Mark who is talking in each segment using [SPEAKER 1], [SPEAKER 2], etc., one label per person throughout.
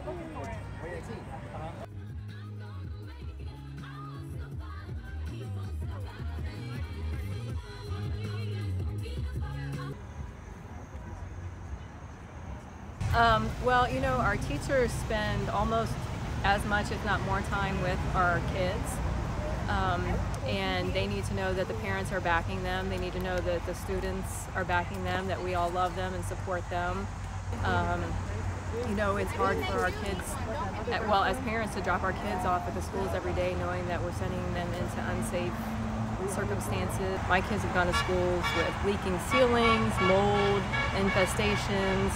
[SPEAKER 1] not looking for it. Wait 18. Uh-huh. Um, well, you know, our teachers spend almost as much, if not more, time with our kids. Um, and they need to know that the parents are backing them. They need to know that the students are backing them, that we all love them and support them. Um, you know, it's hard for our kids, well, as parents, to drop our kids off at the schools every day knowing that we're sending them into unsafe circumstances. My kids have gone to schools with leaking ceilings, mold, infestations.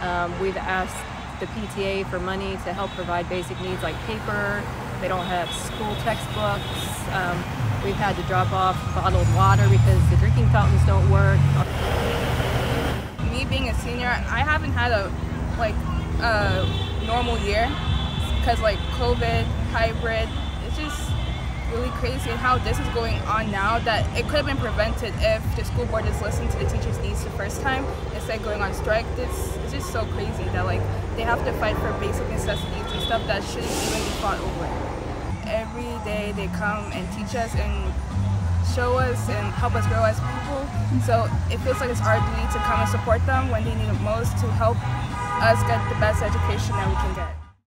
[SPEAKER 1] Um, we've asked the PTA for money to help provide basic needs like paper. They don't have school textbooks. Um, we've had to drop off bottled water because the drinking fountains don't work.
[SPEAKER 2] Me being a senior, I haven't had a like a normal year because like COVID, hybrid, it's just really crazy how this is going on now that it could have been prevented if the school board just listened to the teachers' needs the first time instead of going on strike. This it's just so crazy that like they have to fight for basic necessities and stuff that shouldn't even be fought over. Every day they come and teach us and show us and help us grow as people. So it feels like it's our duty to come and support them when they need it most to help us get the best education that we can get.